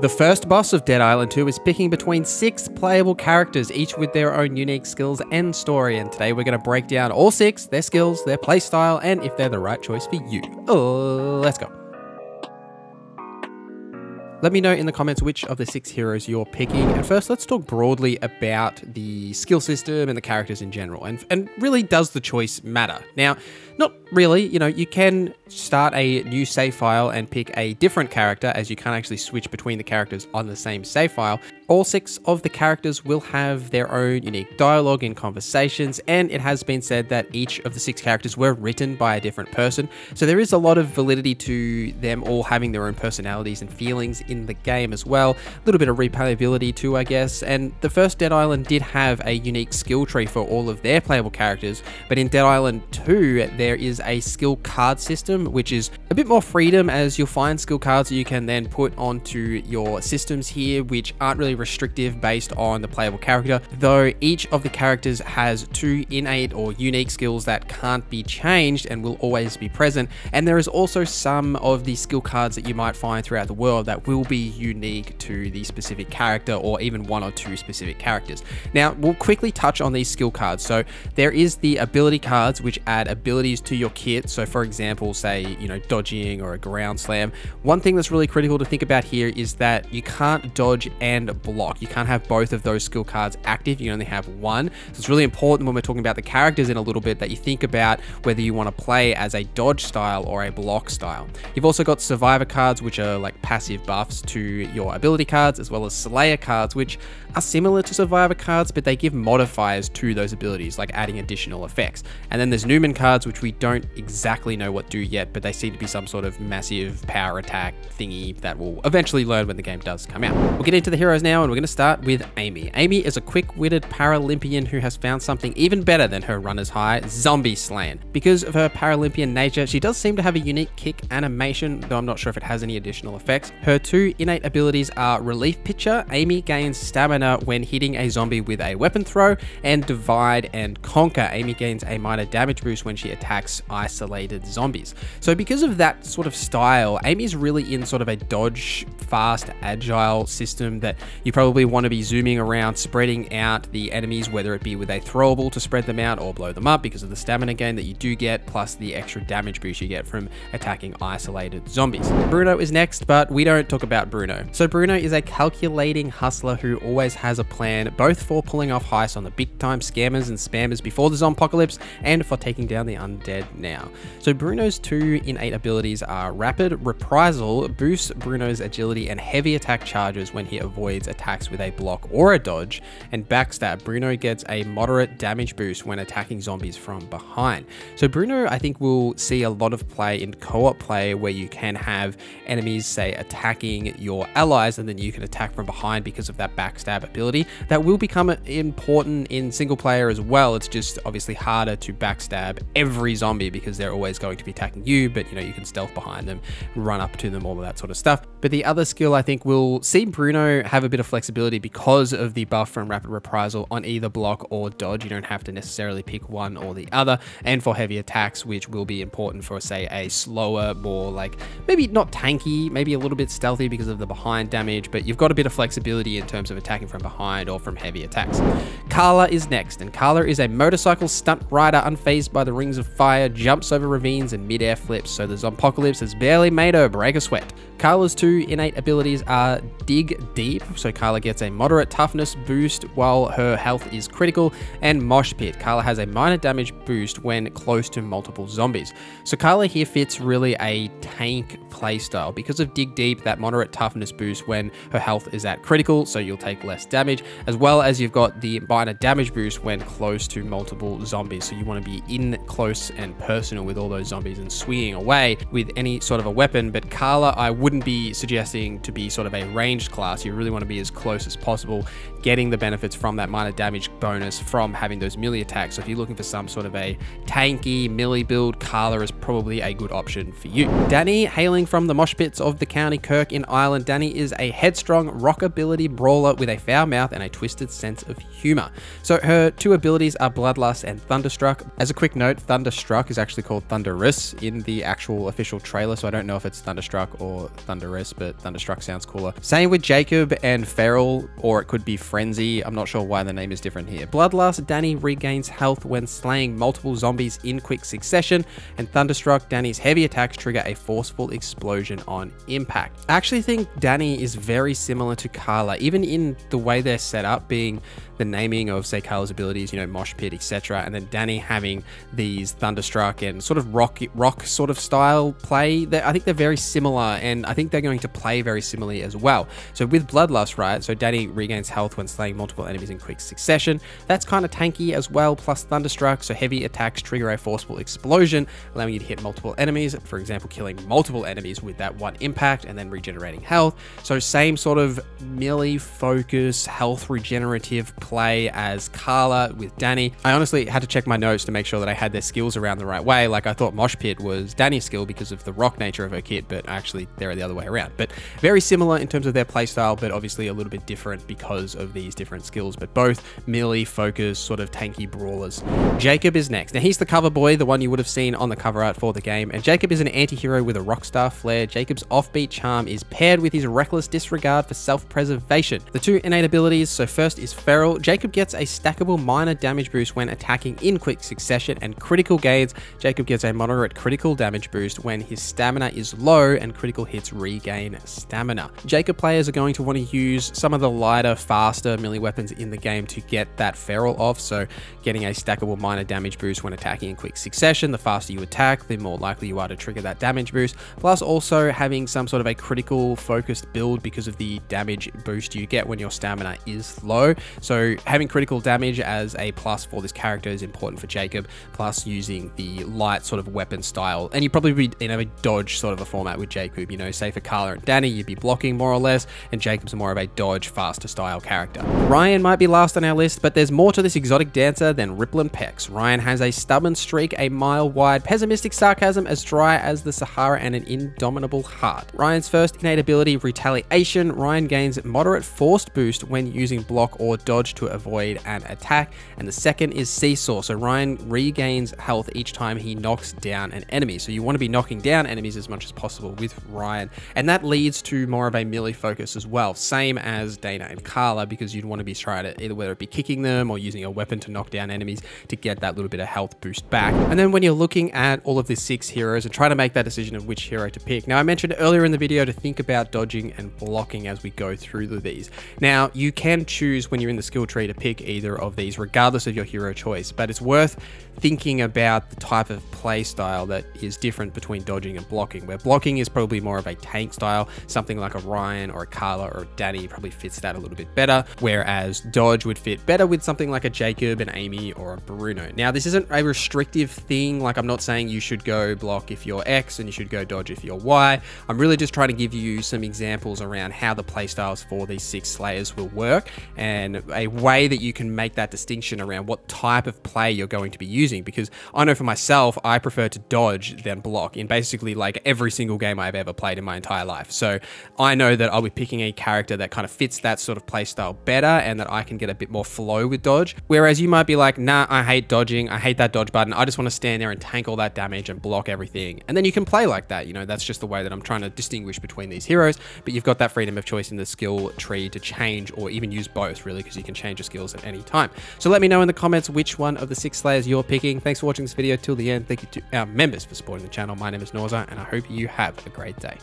The first boss of Dead Island 2 is picking between six playable characters, each with their own unique skills and story. And today we're going to break down all six, their skills, their playstyle, and if they're the right choice for you. Oh, let's go. Let me know in the comments which of the six heroes you're picking. And first, let's talk broadly about the skill system and the characters in general. And, and really, does the choice matter? Now, not really. You know, you can start a new save file and pick a different character as you can't actually switch between the characters on the same save file. All six of the characters will have their own unique dialogue and conversations, and it has been said that each of the six characters were written by a different person. So there is a lot of validity to them all having their own personalities and feelings in the game as well. A little bit of replayability too, I guess. And the first Dead Island did have a unique skill tree for all of their playable characters, but in Dead Island 2, there is a skill card system, which is a bit more freedom as you'll find skill cards that you can then put onto your systems here, which aren't really restrictive based on the playable character, though each of the characters has two innate or unique skills that can't be changed and will always be present. And there is also some of the skill cards that you might find throughout the world that will be unique to the specific character or even one or two specific characters. Now, we'll quickly touch on these skill cards. So there is the ability cards, which add abilities to your kit. So for example, say, you know, dodging or a ground slam. One thing that's really critical to think about here is that you can't dodge and block. You can't have both of those skill cards active. You only have one. So it's really important when we're talking about the characters in a little bit that you think about whether you want to play as a dodge style or a block style. You've also got survivor cards, which are like passive buffs to your ability cards, as well as Slayer cards, which are similar to Survivor cards, but they give modifiers to those abilities, like adding additional effects. And then there's Numen cards, which we don't exactly know what do yet, but they seem to be some sort of massive power attack thingy that we'll eventually learn when the game does come out. We'll get into the heroes now, and we're going to start with Amy. Amy is a quick-witted Paralympian who has found something even better than her runner's high, zombie slaying. Because of her Paralympian nature, she does seem to have a unique kick animation, though I'm not sure if it has any additional effects. Her two innate abilities are Relief Pitcher. Amy gains stamina when hitting a zombie with a weapon throw, and Divide and Conquer. Amy gains a minor damage boost when she attacks isolated zombies. So because of that sort of style, Amy's really in sort of a dodge, fast, agile system that you probably want to be zooming around, spreading out the enemies, whether it be with a throwable to spread them out or blow them up because of the stamina gain that you do get, plus the extra damage boost you get from attacking isolated zombies. Bruno is next, but we don't talk about Bruno. So Bruno is a calculating hustler who always has a plan, both for pulling off heists on the big time scammers and spammers before the zompocalypse, and for taking down the undead now. So Bruno's two innate abilities are Rapid Reprisal, boosts Bruno's agility and heavy attack charges when he avoids attacks with a block or a dodge, and Backstab, Bruno gets a moderate damage boost when attacking zombies from behind. So Bruno, I think, will see a lot of play in co-op play where you can have enemies, say, attacking your allies, and then you can attack from behind because of that backstab ability. That will become important in single player as well. It's just obviously harder to backstab every zombie because they're always going to be attacking you, but you know, you can stealth behind them, run up to them, all of that sort of stuff. But the other skill I think will see Bruno have a bit of flexibility because of the buff from rapid reprisal on either block or dodge. You don't have to necessarily pick one or the other. And for heavy attacks, which will be important for say a slower, more like maybe not tanky, maybe a little bit stealthy because of the behind damage, but you've got a bit of flexibility in terms of attacking from behind or from heavy attacks. Carla is next, and Carla is a motorcycle stunt rider unfazed by the rings of fire, jumps over ravines and mid-air flips, so the zompocalypse has barely made her break a sweat. Carla's two innate abilities are Dig Deep, so Carla gets a moderate toughness boost while her health is critical, and Mosh Pit. Carla has a minor damage boost when close to multiple zombies. So Carla here fits really a tank playstyle. Because of Dig Deep, that moderate toughness boost when her health is at critical, so you'll take less damage, as well as you've got the minor damage boost when close to multiple zombies. So you want to be in close and personal with all those zombies and swinging away with any sort of a weapon. But Carla, I wouldn't be suggesting to be sort of a ranged class. You really want to be as close as possible, getting the benefits from that minor damage bonus from having those melee attacks. So if you're looking for some sort of a tanky melee build, Carla is probably a good option for you. Dani, hailing from the mosh pits of the County Cork in Ireland, Dani is a headstrong rockabilly brawler with a foul mouth and a twisted sense of humor. So her two abilities are Bloodlust and Thunderstruck. As a quick note, Thunderstruck is actually called Thunderous in the actual official trailer, so I don't know if it's Thunderstruck or Thunderous, but Thunderstruck sounds cooler. Same with Jacob and Feral, or it could be Frenzy. I'm not sure why the name is different here. Bloodlust, Dani regains health when slaying multiple zombies in quick succession, and Thunderstruck, Dani's heavy attacks trigger a forceful explosion on impact. I actually think Dani is very similar to Carla, even in the way they're set up, being the naming of, say, Carla's abilities, you know, Mosh Pit, etc., and then Dani having these Thunderstruck and sort of rock, rock sort of style play. I think they're very similar, and I think they're going to play very similarly as well. So with Bloodlust, right? So Dani regains health when slaying multiple enemies in quick succession. That's kind of tanky as well, plus Thunderstruck. So heavy attacks trigger a forceful explosion, allowing you to hit multiple enemies. For example, killing multiple enemies with that one impact and then regenerating health. So same sort of melee focus, health regenerative play as Carla with Dani. I honestly had to check my notes to make sure that I had their skills around the right way. Like I thought Mosh Pit was Dani's skill because of the rock nature of her kit, but actually they're the other way around. But very similar in terms of their playstyle, but obviously a little bit different because of these different skills. But both melee focused, sort of tanky brawlers. Jacob is next. Now he's the cover boy, the one you would have seen on the cover art for the game. And Jacob is an anti-hero with a rockstar flair. Jacob's offbeat charm is paired with his reckless disregard for self-preservation. The two innate abilities, so first is Feral, Jacob gets a stackable minor damage boost when attacking in quick succession and critical gains. Jacob gets a moderate critical damage boost when his stamina is low and critical hits regain stamina. Jacob players are going to want to use some of the lighter, faster melee weapons in the game to get that feral off. So getting a stackable minor damage boost when attacking in quick succession. The faster you attack, the more likely you are to trigger that damage boost. Plus also having some sort of a critical focused build because of the damage boost you get when your stamina is low. So having critical damage as a plus for this character is important for Jacob, plus using the light sort of weapon style. And you probably be in a dodge sort of a format with Jacob, you know, say for Carla and Dani, you'd be blocking more or less, and Jacob's more of a dodge, faster style character. Ryan might be last on our list, but there's more to this exotic dancer than Ripple and Pex. Ryan has a stubborn streak, a mile wide, pessimistic sarcasm as dry as the Sahara, and an indomitable heart. Ryan's first ability, Retaliation, Ryan gains moderate forced boost when using block or dodge to avoid an attack. And the second is Seesaw. So Ryan regains health each time he knocks down an enemy. So you want to be knocking down enemies as much as possible with Ryan. And that leads to more of a melee focus as well. Same as Dana and Carla, because you'd want to be trying to either whether it be kicking them or using a weapon to knock down enemies to get that little bit of health boost back. And then when you're looking at all of the six heroes and trying to make that decision of which hero to pick. Now I mentioned earlier in the video to think about dodging and blocking as we go through these. Now you can choose when you're in the skill tree to pick either of these, regardless of your hero choice, but it's worth thinking about the type of play style that is different between dodging and blocking, where blocking is probably more of a tank style, something like a Ryan or a Carla or a Dani probably fits that a little bit better, whereas dodge would fit better with something like a Jacob, an Amy, or a Bruno. Now, this isn't a restrictive thing, like I'm not saying you should go block if you're X and you should go dodge if you're Y. I'm really just trying to give you some examples around how the playstyles for these six Slayers will work and a way that you can make that distinction around what type of play you're going to be using. Because I know for myself, I prefer to dodge than block in basically like every single game I've ever played in my entire life. So I know that I'll be picking a character that kind of fits that sort of playstyle better and that I can get a bit more flow with dodge. Whereas you might be like, nah, I hate dodging. I hate that dodge button. I just want to stand there and tank all that damage and block everything. And then you can play like that. You know, that's just the way that I'm trying to distinguish between these heroes. But you've got that freedom of choice in the skill tree to change or even use both, really, because you can change your skills at any time. So let me know in the comments which one of the six Slayers you're picking. Thanks for watching this video till the end. Thank you to our members for supporting the channel. My name is NorZZa, and I hope you have a great day.